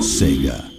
Sega.